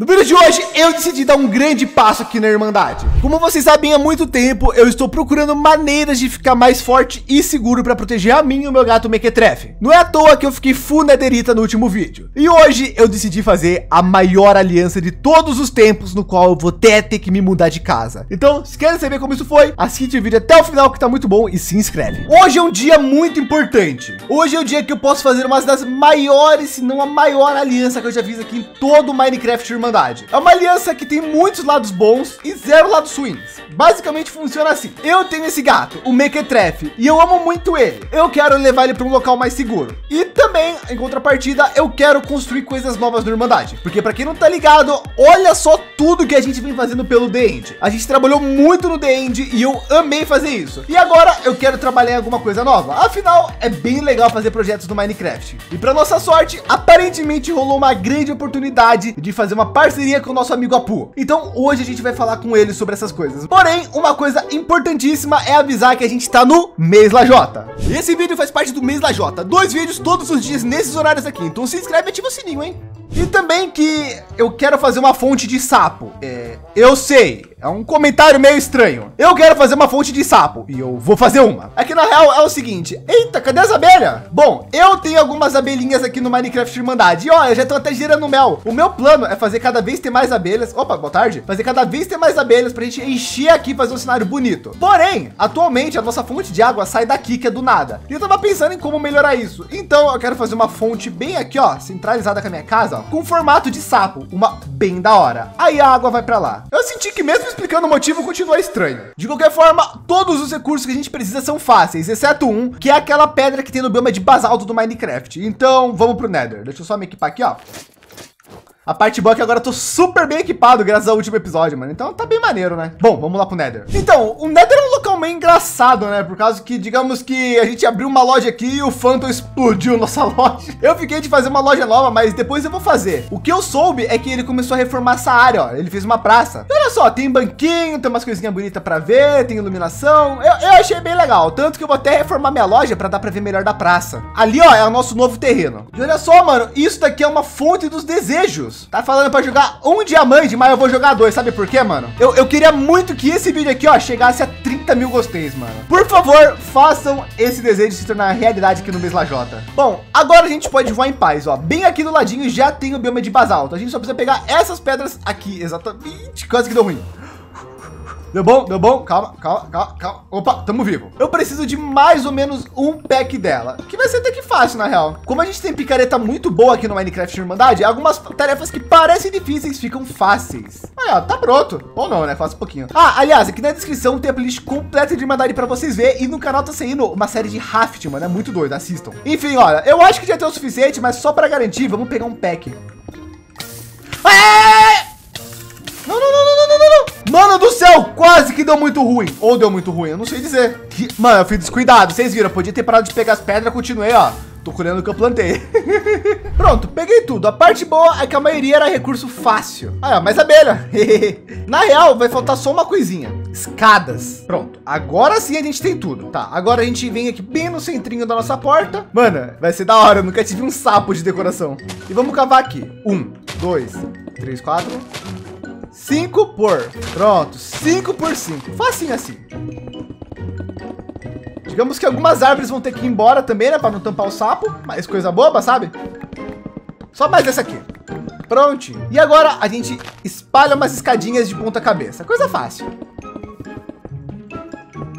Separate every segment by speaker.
Speaker 1: No vídeo de hoje, eu decidi dar um grande passo aqui na Irmandade. Como vocês sabem, há muito tempo eu estou procurando maneiras de ficar mais forte e seguro para proteger a mim e o meu gato Mequetrefe. Não é à toa que eu fiquei full nederita no último vídeo. E hoje eu decidi fazer a maior aliança de todos os tempos, no qual eu vou até ter que me mudar de casa. Então, se querem saber como isso foi, assiste o vídeo até o final que tá muito bom e se inscreve. Hoje é um dia muito importante. Hoje é o dia que eu posso fazer uma das maiores, se não a maior aliança que eu já fiz aqui em todo o Minecraft Irmandade. É uma aliança que tem muitos lados bons e zero lados ruins. Basicamente funciona assim. Eu tenho esse gato, o Mequetrefe, e eu amo muito ele. Eu quero levar ele para um local mais seguro. E também, em contrapartida, eu quero construir coisas novas no Irmandade. Porque para quem não tá ligado, olha só tudo que a gente vem fazendo pelo The End. A gente trabalhou muito no The End e eu amei fazer isso. E agora eu quero trabalhar em alguma coisa nova. Afinal, é bem legal fazer projetos no Minecraft. E para nossa sorte, aparentemente rolou uma grande oportunidade de fazer uma parceria com o nosso amigo Apu. Então hoje a gente vai falar com ele sobre essas coisas. Porém, uma coisa importantíssima é avisar que a gente está no mês Lajota. Esse vídeo faz parte do mês Lajota. Dois vídeos todos os dias nesses horários aqui. Então se inscreve e ativa o sininho, hein? E também que eu quero fazer uma fonte de sapo. É, eu sei, é um comentário meio estranho. Eu quero fazer uma fonte de sapo e eu vou fazer uma. É que na real é o seguinte. Eita, cadê as abelhas? Bom, eu tenho algumas abelhinhas aqui no Minecraft Irmandade. E olha, já estão até gerando mel. O meu plano é fazer cada vez ter mais abelhas. Opa, boa tarde. Fazer cada vez ter mais abelhas para a gente encher aqui fazer um cenário bonito. Porém, atualmente a nossa fonte de água sai daqui que é do nada. E eu tava pensando em como melhorar isso. Então eu quero fazer uma fonte bem aqui, ó, centralizada com a minha casa, ó, com formato de sapo, uma bem da hora. Aí a água vai para lá. Eu senti que mesmo explicando o motivo continua estranho. De qualquer forma, todos os recursos que a gente precisa são fáceis, exceto um, que é aquela pedra que tem no bioma de basalto do Minecraft. Então, vamos pro Nether. Deixa eu só me equipar aqui, ó. A parte boa é que agora eu tô super bem equipado graças ao último episódio, mano. Então tá bem maneiro, né? Bom, vamos lá pro Nether. Então, o Nether é um local meio engraçado, né? Por causa que, digamos que a gente abriu uma loja aqui e o Phantom explodiu nossa loja. Eu fiquei de fazer uma loja nova, mas depois eu vou fazer. O que eu soube é que ele começou a reformar essa área, ó. Ele fez uma praça. E olha só, tem banquinho, tem umas coisinhas bonitas para ver, tem iluminação. Eu, eu achei bem legal. Tanto que eu vou até reformar minha loja para dar para ver melhor da praça. Ali, ó, é o nosso novo terreno. E olha só, mano, isso daqui é uma fonte dos desejos. Tá falando para jogar um diamante, mas eu vou jogar dois. Sabe por quê, mano? Eu, eu queria muito que esse vídeo aqui, ó, chegasse a 30 mil gosteis, mano. Por favor, façam esse desejo se tornar realidade aqui no Mesla J. Bom, agora a gente pode voar em paz, ó. Bem aqui do ladinho já tem o bioma de basalto. A gente só precisa pegar essas pedras aqui, exatamente. Quase que deu ruim. Deu bom? Deu bom? Calma, calma, calma, calma. Opa, tamo vivo. Eu preciso de mais ou menos um pack dela, que vai ser até que fácil, na real. Como a gente tem picareta muito boa aqui no Minecraft Irmandade, algumas tarefas que parecem difíceis ficam fáceis. Aí, ó, tá pronto. Ou não, né? Faz um pouquinho. Ah, aliás, aqui na descrição tem a playlist completa de Irmandade para vocês verem. E no canal tá saindo uma série de Raft, mano. É muito doido, assistam. Enfim, olha, eu acho que já tem o suficiente, mas só para garantir, vamos pegar um pack. É! Mano do céu, quase que deu muito ruim. Ou deu muito ruim, eu não sei dizer. Mano, eu fui descuidado. Vocês viram, eu podia ter parado de pegar as pedras, continuei, ó. Tô colhendo o que eu plantei. Pronto, peguei tudo. A parte boa é que a maioria era recurso fácil. Ah, mais abelha. Na real, vai faltar só uma coisinha. Escadas. Pronto. Agora sim a gente tem tudo. Tá, agora a gente vem aqui bem no centrinho da nossa porta. Mano, vai ser da hora. Eu nunca tive um sapo de decoração. E vamos cavar aqui. Um, dois, três, quatro, 5 por. Pronto, 5 por 5. Facinho assim. Digamos que algumas árvores vão ter que ir embora também, né? Para não tampar o sapo. Mas coisa boba, sabe? Só mais essa aqui. Prontinho. E agora a gente espalha umas escadinhas de ponta cabeça. Coisa fácil.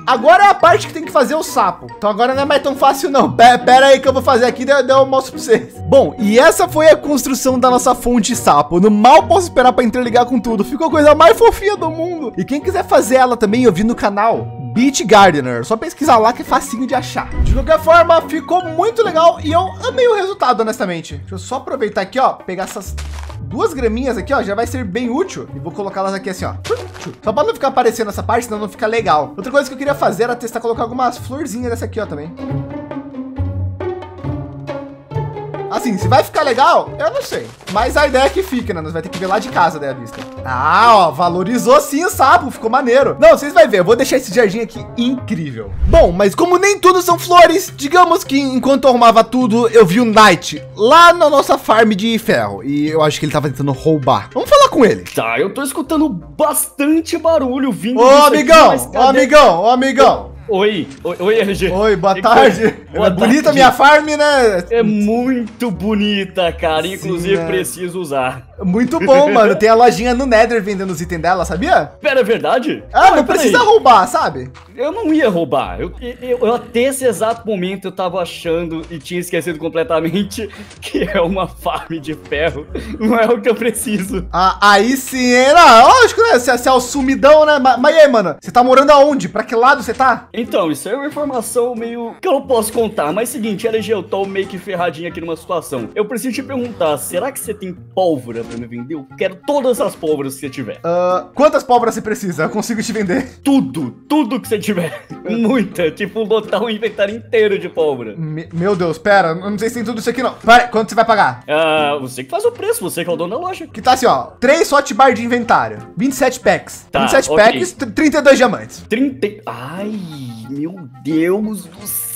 Speaker 1: Agora é a parte que tem que fazer o sapo. Então agora não é mais tão fácil não. Pera, pera aí que eu vou fazer aqui, daí eu mostro para vocês. Bom, e essa foi a construção da nossa fonte sapo. No mal posso esperar para interligar com tudo. Ficou a coisa mais fofinha do mundo. E quem quiser fazer ela também, eu vi no canal. Beach Gardener, só pesquisar lá que é facinho de achar. De qualquer forma, ficou muito legal e eu amei o resultado, honestamente. Deixa eu só aproveitar aqui, ó, pegar essas duas graminhas aqui, ó, já vai ser bem útil. E vou colocá-las aqui assim, ó. Só para não ficar aparecendo essa parte, senão não fica legal. Outra coisa que eu queria fazer era testar colocar algumas florzinhas dessa aqui, ó, também. Assim, se vai ficar legal, eu não sei. Mas a ideia é que fica, né? Nós vai ter que ver lá de casa daí a vista. Ah, ó, valorizou sim o sapo, ficou maneiro. Não, vocês vão ver, eu vou deixar esse jardim aqui incrível. Bom, mas como nem tudo são flores, digamos que enquanto eu arrumava tudo, eu vi o Knight lá na nossa farm de ferro. E eu acho que ele tava tentando roubar. Vamos falar com ele.
Speaker 2: Tá, eu tô escutando bastante barulho vindo.
Speaker 1: Ô, amigão, aqui, ô, amigão, ô, amigão.
Speaker 2: Oi, oi, oi, RG.
Speaker 1: Oi, boa tarde. Boa é tarde. bonita minha farm, né?
Speaker 2: É muito bonita, cara. Inclusive, Sim, é. preciso usar.
Speaker 1: Muito bom, mano. Tem a lojinha no Nether vendendo os itens dela, sabia?
Speaker 2: Pera, é verdade?
Speaker 1: Ah, não, não precisa aí. roubar, sabe?
Speaker 2: Eu não ia roubar. Eu, eu, eu, até esse exato momento eu tava achando e tinha esquecido completamente que é uma farm de ferro. Não é o que eu preciso.
Speaker 1: Ah, aí sim, era. Lógico, né? Você é o sumidão, né? Mas, mas aí, mano, você tá morando aonde? Pra que lado você tá?
Speaker 2: Então, isso é uma informação meio que eu não posso contar, mas seguinte, LG, eu tô meio que ferradinho aqui numa situação. Eu preciso te perguntar, será que você tem pólvora pra me vender? Eu quero todas as pólvoras que você tiver.
Speaker 1: Uh, quantas pólvoras você precisa? Eu consigo te vender.
Speaker 2: Tudo, tudo que você tiver. Muita, tipo, botar um inventário inteiro de pólvora.
Speaker 1: Me, meu Deus, pera, eu não sei se tem tudo isso aqui não. Pera, quanto você vai pagar?
Speaker 2: Ah, uh, você que faz o preço, você que é o dono da loja.
Speaker 1: Que tá assim, ó, 3 hotbar de inventário, 27 packs. Tá, 27 okay. packs, 32 diamantes.
Speaker 2: 30... Ai... Meu Deus do.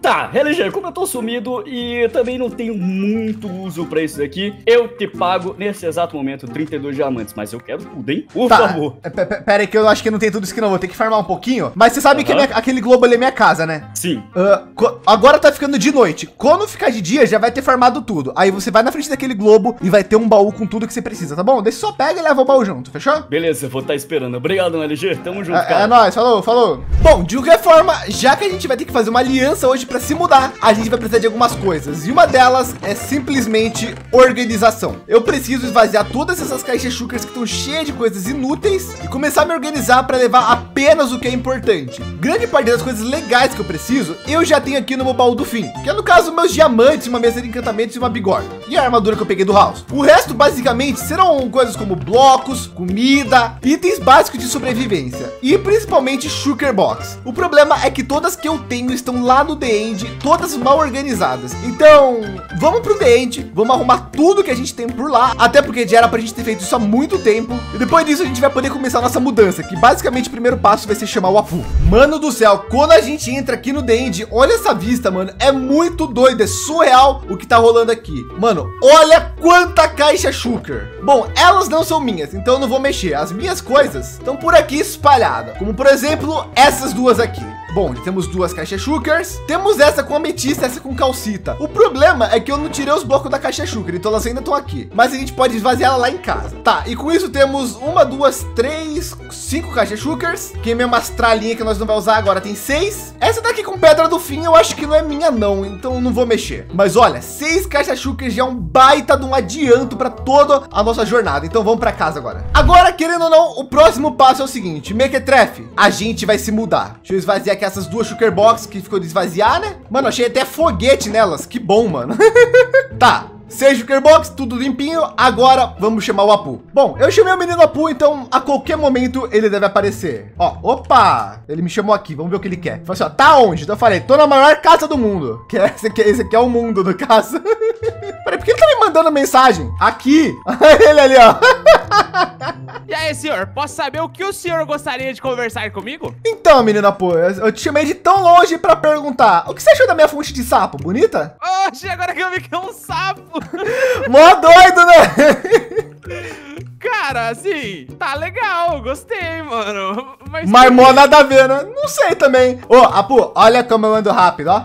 Speaker 2: Tá, LG, como eu tô sumido e também não tenho muito uso pra isso daqui, eu te pago nesse exato momento 32 diamantes, mas eu quero tudo, hein? Por tá. favor.
Speaker 1: É, pera aí que eu acho que não tem tudo isso que não, vou ter que farmar um pouquinho. Mas você sabe que minha, aquele globo ali é minha casa, né?
Speaker 2: Sim.
Speaker 1: Uh, agora tá ficando de noite. Quando ficar de dia, já vai ter farmado tudo. Aí você vai na frente daquele globo e vai ter um baú com tudo que você precisa, tá bom? Daí só pega e leva o baú junto, fechou?
Speaker 2: Beleza, vou estar tá esperando. Obrigado, LG. Tamo junto,
Speaker 1: é, cara. É nóis, falou, falou. Bom, de qualquer forma, já que a gente vai ter que fazer uma aliança hoje para se mudar, a gente vai precisar de algumas coisas. E uma delas é simplesmente organização. Eu preciso esvaziar todas essas caixas chucras que estão cheias de coisas inúteis e começar a me organizar para levar apenas o que é importante. Grande parte das coisas legais que eu preciso, eu já tenho aqui no meu baú do fim, que é no caso meus diamantes, uma mesa de encantamentos e uma bigorna. E a armadura que eu peguei do house. O resto basicamente serão coisas como blocos, comida, itens básicos de sobrevivência e principalmente shulker box. O problema é que todas que eu tenho estão lá no The End, todas mal organizadas. Então, vamos pro The End, vamos arrumar tudo que a gente tem por lá, até porque já era pra gente ter feito isso há muito tempo. E depois disso a gente vai poder começar a nossa mudança, que basicamente o primeiro passo vai ser chamar o Apu. Mano do céu, quando a gente entra aqui no The End, olha essa vista, mano, é muito doido, é surreal o que tá rolando aqui. Mano, olha quanta caixa Shulker. Bom, elas não são minhas, então eu não vou mexer. As minhas coisas estão por aqui espalhadas, como por exemplo, essas duas aqui. Bom, temos duas caixas Shulkers. Temos essa com ametista, essa com calcita. O problema é que eu não tirei os blocos da caixa Shulker, então elas ainda estão aqui. Mas a gente pode esvaziar ela lá em casa. Tá, e com isso temos uma, duas, três, cinco caixas Shulkers. Que é mesmo as tralinhas que nós não vamos usar agora tem seis. Essa daqui com pedra do fim eu acho que não é minha não, então não vou mexer. Mas olha, seis caixas Shulkers já é um baita de um adianto para toda a nossa jornada. Então vamos para casa agora. Agora, querendo ou não, o próximo passo é o seguinte. Mequetrefe, a gente vai se mudar. Deixa eu esvaziar aqui essas duas Shulker Box que ficou de esvaziar, né? Mano, achei até foguete nelas. Que bom, mano. tá. Seja o Box, tudo limpinho. Agora vamos chamar o Apu. Bom, eu chamei o menino Apu, então a qualquer momento ele deve aparecer. Ó, opa, ele me chamou aqui. Vamos ver o que ele quer. Falei assim, ó, tá onde? Então eu falei, tô na maior casa do mundo. Que é esse aqui, esse aqui é o mundo do caso. Peraí, por que ele tá me mandando mensagem? Aqui. ele ali, ó.
Speaker 3: Aí, senhor, posso saber o que o senhor gostaria de conversar comigo?
Speaker 1: Então, menina, pô, eu te chamei de tão longe para perguntar. O que você achou da minha fonte de sapo? Bonita?
Speaker 3: Oxe, agora que eu vi que é um sapo.
Speaker 1: Mó doido, né?
Speaker 3: Cara, assim, tá legal, gostei, mano.
Speaker 1: Mas, Mas mó nada a ver, né? Não sei também. Ô, Apu, olha como eu ando rápido, ó.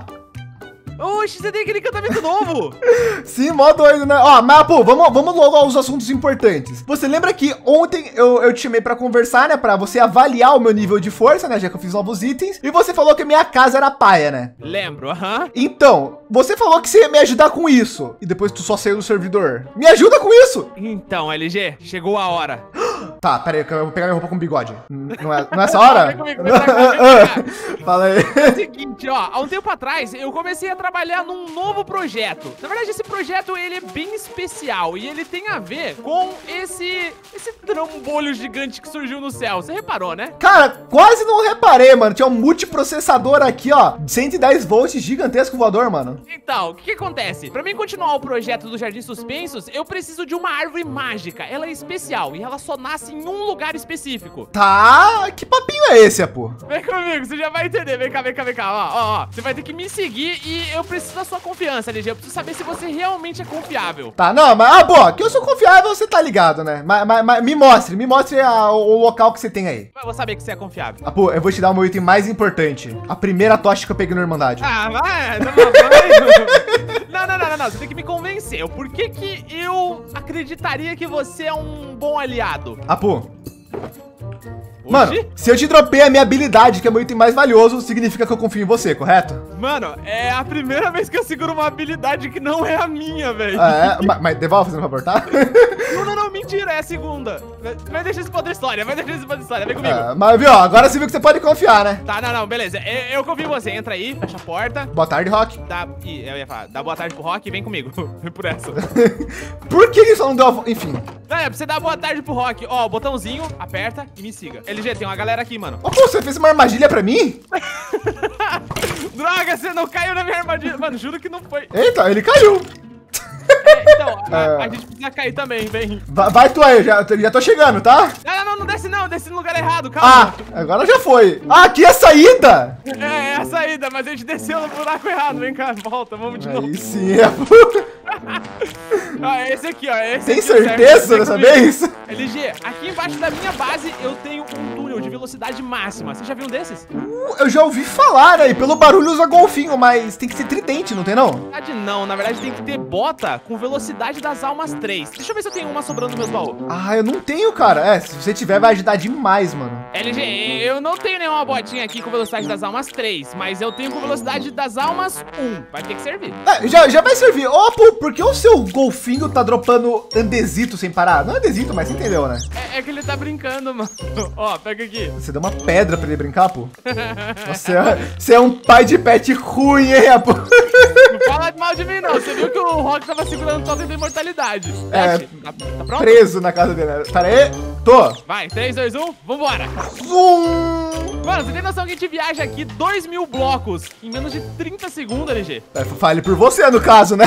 Speaker 3: Oxe, você tem aquele encantamento novo.
Speaker 1: Sim, mó doido, né? Ó, mas, pô, vamos, vamos logo aos assuntos importantes. Você lembra que ontem eu, eu te chamei para conversar, né? Para você avaliar o meu nível de força, né? Já que eu fiz novos itens. E você falou que minha casa era paia, né?
Speaker 3: Lembro, aham.
Speaker 1: Então, você falou que você ia me ajudar com isso. E depois tu só saiu do servidor. Me ajuda com isso.
Speaker 3: Então, LG, chegou a hora.
Speaker 1: Tá, pera aí, que eu vou pegar minha roupa com bigode. Não é, não é essa hora? Fala aí.
Speaker 3: É o seguinte, ó, há um tempo atrás eu comecei a trabalhar num novo projeto. Na verdade, esse projeto ele é bem especial e ele tem a ver com esse esse trambolho gigante que surgiu no céu. Você reparou, né?
Speaker 1: Cara, quase não reparei, mano. Tinha um multiprocessador aqui, ó. 110 volts, gigantesco voador, mano.
Speaker 3: Então, o que, que acontece? Pra mim continuar o projeto do Jardim Suspensos, eu preciso de uma árvore mágica. Ela é especial e ela só nasce em um lugar específico.
Speaker 1: Tá, que papinho é esse, pô?
Speaker 3: Vem comigo, você já vai entender. Vem cá, vem cá, vem cá. Ó, ó, ó. Você vai ter que me seguir e eu preciso da sua confiança, LG. Eu preciso saber se você realmente é confiável.
Speaker 1: Tá, não, mas, ah, boa, que eu sou confiável, você tá ligado, né? Mas, mas- mas me mostre, me mostre a- o local que você tem aí.
Speaker 3: Eu vou saber que você é confiável.
Speaker 1: Ah, pô, eu vou te dar o meu item mais importante. A primeira tocha que eu peguei na Irmandade.
Speaker 3: Ah, vai, não, vai. não, não, não, não, não, você tem que me convencer. Por que que eu acreditaria que você é um bom aliado?
Speaker 1: Ah, pô. Mano,
Speaker 3: Oxi?
Speaker 1: se eu te dropei a minha habilidade, que é o meu item mais valioso, significa que eu confio em você, correto?
Speaker 3: Mano, é a primeira vez que eu seguro uma habilidade que não é a minha, velho.
Speaker 1: Ah, é, ma- mas devolve, fazendo favor, tá?
Speaker 3: Não, não, não, mentira, é a segunda. Vai deixar isso pra outra história, vai deixar isso pra outra história, vem comigo.
Speaker 1: É, mas viu, agora você viu que você pode confiar, né?
Speaker 3: Tá, não, não, beleza. Eu, eu confio em você. Entra aí, fecha a porta.
Speaker 1: Boa tarde, Rock.
Speaker 3: Dá, ih, eu ia falar, dá boa tarde pro Rock e vem comigo. Vem por essa.
Speaker 1: Por que ele só não deu a... Enfim.
Speaker 3: Não, é pra você dar boa tarde pro Rock. Ó, botãozinho, aperta e me siga. LG, tem uma galera aqui, mano.
Speaker 1: Ó, pô, você fez uma armadilha pra mim?
Speaker 3: Droga, você não caiu na minha armadilha. Mano, juro que não foi.
Speaker 1: Eita, ele caiu.
Speaker 3: É, então, a,
Speaker 1: É.
Speaker 3: a gente precisa cair também, vem.
Speaker 1: Vai, vai tu aí, já, já tô chegando, tá?
Speaker 3: Não, não, não, não desce não, desce no lugar errado, calma.
Speaker 1: Ah, agora já foi. Ah, aqui é a saída.
Speaker 3: É, é a saída, mas a gente desceu no buraco errado. Vem cá, volta, vamos de novo.
Speaker 1: Aí sim, é.
Speaker 3: Ah, é esse aqui, ó. Esse
Speaker 1: Tem
Speaker 3: aqui,
Speaker 1: certeza dessa vez?
Speaker 3: LG, aqui embaixo da minha base eu tenho um túnel de velocidade máxima. Você já viu um desses?
Speaker 1: Uh, Eu já ouvi falar aí, pelo barulho usa golfinho, mas tem que ser tridente, não tem não?
Speaker 3: Na verdade, não. Na verdade, tem que ter bota com velocidade das almas 3. Deixa eu ver se eu tenho uma sobrando no meus baús.
Speaker 1: Ah, eu não tenho, cara. É, se você tiver vai ajudar demais, mano.
Speaker 3: LG, eu não tenho nenhuma botinha aqui com velocidade das almas 3, mas eu tenho com velocidade das almas 1. Vai ter que servir.
Speaker 1: É, já, já vai servir. Ó, pô, por que o seu golfinho tá dropando andesito sem parar? Não é andesito, mas você entendeu, né?
Speaker 3: É, é que ele tá brincando, mano. Ó, pega aqui.
Speaker 1: Você deu uma pedra pra ele brincar, pô? Você é, você é um pai de pet ruim, hein, pô?
Speaker 3: Não fala mal de mim, não. Você viu que o Rock tava segurando o totem da imortalidade.
Speaker 1: É.
Speaker 3: Desce. Tá, tá pronto?
Speaker 1: Preso na casa dele. Pera aí. Tô.
Speaker 3: Vai, 3, 2, 1, vambora.
Speaker 1: Zum.
Speaker 3: Mano, você tem noção que a gente viaja aqui 2 mil blocos em menos de 30 segundos, LG?
Speaker 1: É, fale por você, no caso, né?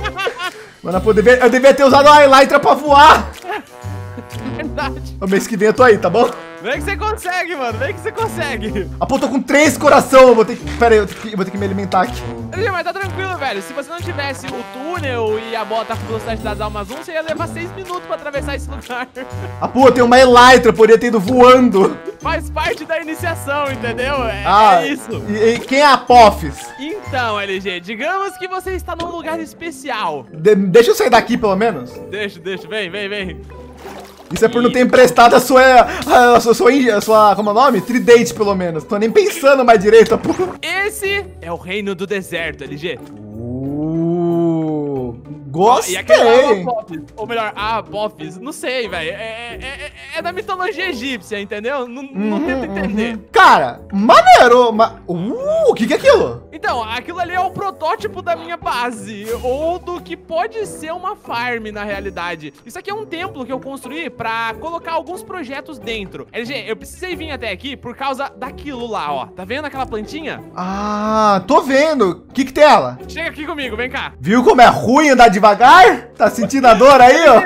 Speaker 1: Mano, eu devia, eu devia ter usado a Elytra pra voar.
Speaker 3: Verdade.
Speaker 1: O mês que vem eu tô aí, tá bom?
Speaker 3: Vem que você consegue, mano. Vem que você consegue.
Speaker 1: Tô com três coração. Eu vou ter que. Pera aí, eu, vou ter que me alimentar aqui.
Speaker 3: LG, mas tá tranquilo, velho. Se você não tivesse o túnel e a bota com velocidade das almas 1, você ia levar 6 minutos pra atravessar esse lugar.
Speaker 1: Ah, pô, tem uma Elytra, poderia ter ido voando.
Speaker 3: Faz parte da iniciação, entendeu? É,
Speaker 1: Ah,
Speaker 3: é isso.
Speaker 1: E, e quem é a Apophis?
Speaker 3: Então, LG, digamos que você está num lugar especial.
Speaker 1: De- deixa eu sair daqui, pelo menos.
Speaker 3: Deixa, deixa, vem, vem, vem.
Speaker 1: Isso é por não ter emprestado a sua. A sua, sua, a sua como é o nome? Tridente, pelo menos. Tô nem pensando mais direito, pô.
Speaker 3: Esse é o reino do deserto, LG. E
Speaker 1: gostei.
Speaker 3: Apophis, ou melhor, a Apophis, não sei, velho. É, é- é- é da mitologia egípcia, entendeu? Não, não
Speaker 1: Uhum,
Speaker 3: tenta entender.
Speaker 1: Cara, maneiro. Ma... Uh, o que, que é aquilo?
Speaker 3: Então, aquilo ali é o protótipo da minha base, ou do que pode ser uma farm na realidade. Isso aqui é um templo que eu construí pra colocar alguns projetos dentro. LG, eu precisei vir até aqui por causa daquilo lá, ó. Tá vendo aquela plantinha?
Speaker 1: Ah, tô vendo. O que, que tem ela?
Speaker 3: Chega aqui comigo, vem cá.
Speaker 1: Viu como é ruim andar devagar? Tá sentindo a dor aí, ó?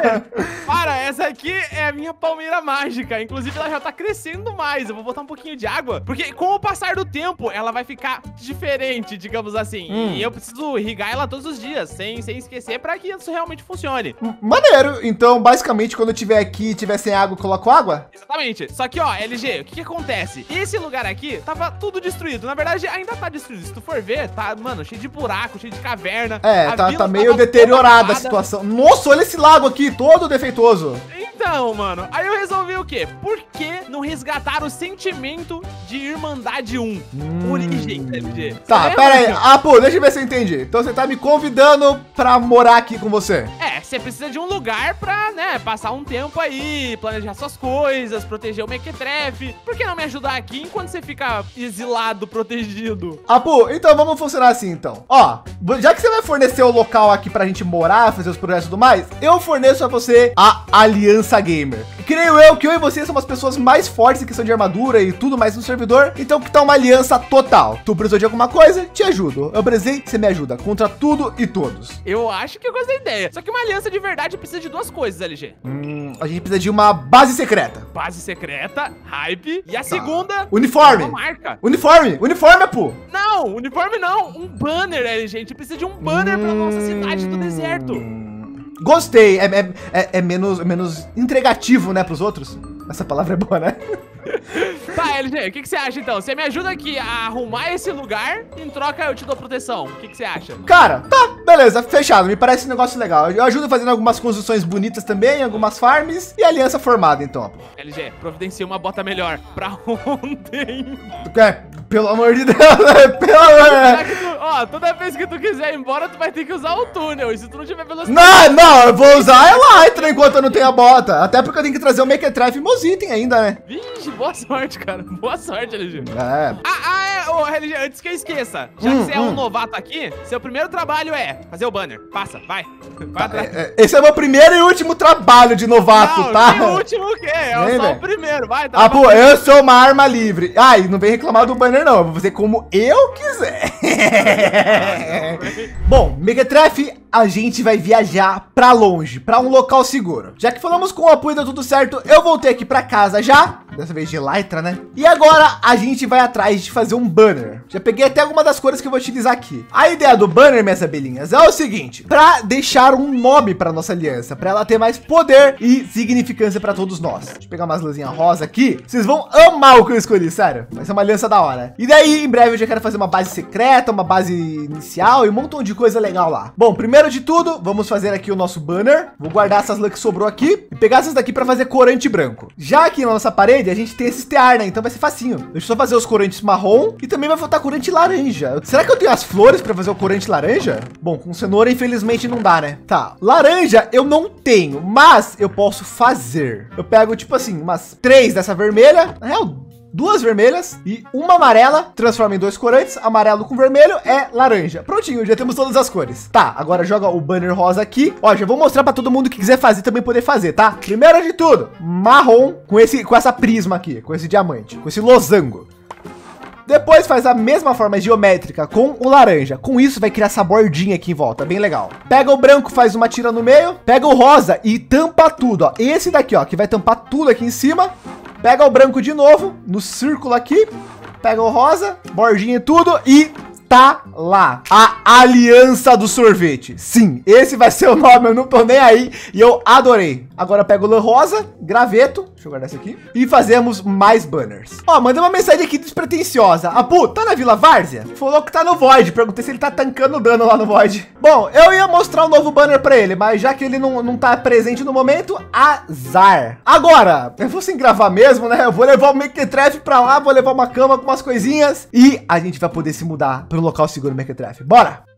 Speaker 3: Essa aqui é a minha palmeira mágica. Inclusive, ela já tá crescendo mais. Eu vou botar um pouquinho de água, porque com o passar do tempo, ela vai ficar diferente, digamos assim.
Speaker 1: Hum.
Speaker 3: E eu preciso irrigar ela todos os dias, sem, sem esquecer, pra que isso realmente funcione.
Speaker 1: Maneiro. Então, basicamente, quando eu tiver aqui e tiver sem água, eu coloco água?
Speaker 3: Exatamente. Só que, ó, LG, o que que acontece? Esse lugar aqui tava tudo destruído. Na verdade, ainda tá destruído. Se tu for ver, tá, mano, cheio de buraco, cheio de caverna.
Speaker 1: É, tá, tá meio deteriorada a situação. Nossa, olha esse lago aqui, todo defeituoso.
Speaker 3: Então, mano, aí eu resolvi o quê? Por que não resgatar o sentimento de Irmandade 1? Origem, LG.
Speaker 1: Hum. Tá,
Speaker 3: Você
Speaker 1: pera aí. Ah, pô, deixa eu ver se eu entendi. Então você tá me convidando pra morar aqui com você.
Speaker 3: É, você precisa de um lugar pra, né, passar um tempo aí, planejar suas coisas, proteger o Mequetrefe. Por que não me ajudar aqui enquanto você fica exilado, protegido?
Speaker 1: Apu, então vamos funcionar assim então. Ó, já que você vai fornecer o local aqui pra gente morar, fazer os projetos e tudo mais, eu forneço a você a Aliança Gamer. Creio eu que eu e você somos as pessoas mais fortes em questão de armadura e tudo mais no servidor, então que tá uma aliança total. Tu precisou de alguma coisa? Te ajudo. Eu precisei, você me ajuda contra tudo e todos.
Speaker 3: Eu acho que eu gostei da ideia. Só que uma aliança de verdade precisa de duas coisas, LG.
Speaker 1: Hum, a gente precisa de uma base secreta.
Speaker 3: Base secreta, hype. E a tá. segunda...
Speaker 1: Uniforme. Marca. Uniforme. Uniforme, pô.
Speaker 3: Não, uniforme não. Um banner, LG. A gente precisa de um banner hum... pra nossa cidade do deserto.
Speaker 1: Gostei. É, é, é, é menos, menos entregativo, né, pros outros. Essa palavra é boa, né?
Speaker 3: Tá, LG, o que, que você acha então? Você me ajuda aqui a arrumar esse lugar, em troca eu te dou proteção. O que, que você acha?
Speaker 1: Cara, tá, beleza, fechado. Me parece um negócio legal. Eu ajudo fazendo algumas construções bonitas também, algumas farms e aliança formada, então.
Speaker 3: LG, providencia uma bota melhor pra ontem.
Speaker 1: É, pelo amor de Deus, né? pelo amor
Speaker 3: de Deus. Ó, toda vez que tu quiser ir embora, tu vai ter que usar o túnel. E se tu não tiver velocidade...
Speaker 1: Não, não, eu vou usar Elytra enquanto eu não tenho a bota. Até porque eu tenho que trazer o Drive e meus itens ainda, né?
Speaker 3: Vixe, boa sorte, cara. Boa sorte, LG. É. Ah, ah é, ô, LG, antes que eu esqueça. Já hum, que você hum. é um hum. novato aqui, seu primeiro trabalho é fazer o banner. Passa, vai. vai
Speaker 1: tá, é, esse é o meu primeiro e último trabalho de novato, não, tá?
Speaker 3: Não, o último o quê? É só véio. o primeiro, vai.
Speaker 1: Tá ah, pô, eu sou uma arma livre. Ai, não vem reclamar do banner, não. Eu vou fazer como eu quiser. Bom, Megatref, a gente vai viajar pra longe, pra um local seguro. Já que falamos com o apoio deu tudo certo, eu voltei aqui pra casa já. Dessa vez de Lytra, né? E agora a gente vai atrás de fazer um banner. Já peguei até alguma das cores que eu vou utilizar aqui. A ideia do banner, minhas abelhinhas, é o seguinte. Para deixar um nome para nossa aliança, para ela ter mais poder e significância para todos nós. Deixa eu pegar umas luzinhas rosa aqui. Vocês vão amar o que eu escolhi, sério. Vai ser uma aliança da hora. E daí, em breve, eu já quero fazer uma base secreta, uma base inicial e um montão de coisa legal lá. Bom, primeiro de tudo, vamos fazer aqui o nosso banner. Vou guardar essas lãs que sobrou aqui e pegar essas daqui para fazer corante branco. Já aqui na nossa parede, a gente tem esse tear, né? Então vai ser facinho. Deixa eu só fazer os corantes marrom e também vai faltar corante laranja. Será que eu tenho as flores para fazer o corante laranja? Bom, com cenoura, infelizmente, não dá, né? Tá. Laranja eu não tenho, mas eu posso fazer. Eu pego, tipo assim, umas três dessa vermelha. Na real, duas vermelhas e uma amarela, transforma em dois corantes, amarelo com vermelho é laranja. Prontinho, já temos todas as cores. Tá, agora joga o banner rosa aqui. Ó, já vou mostrar para todo mundo que quiser fazer também poder fazer, tá? Primeiro de tudo, marrom com esse com essa prisma aqui, com esse diamante, com esse losango. Depois faz a mesma forma geométrica com o laranja. Com isso vai criar essa bordinha aqui em volta, bem legal. Pega o branco, faz uma tira no meio, pega o rosa e tampa tudo, ó. Esse daqui, ó, que vai tampar tudo aqui em cima. Pega o branco de novo, no círculo aqui. Pega o rosa, bordinha e tudo e tá lá. A Aliança do Sorvete. Sim, esse vai ser o nome, eu não tô nem aí e eu adorei. Agora eu pego o lã rosa, graveto, deixa eu guardar esse aqui, e fazemos mais banners. Ó, mandei uma mensagem aqui despretensiosa. Apu, tá na Vila Várzea? Falou que tá no Void, perguntei se ele tá tancando dano lá no Void. Bom, eu ia mostrar um novo banner pra ele, mas já que ele não, não tá presente no momento, azar. Agora, eu vou sem gravar mesmo, né? Eu vou levar o Mequetrefe pra lá, vou levar uma cama com umas coisinhas e a gente vai poder se mudar pelo local seguro Mequetrefe. Bora!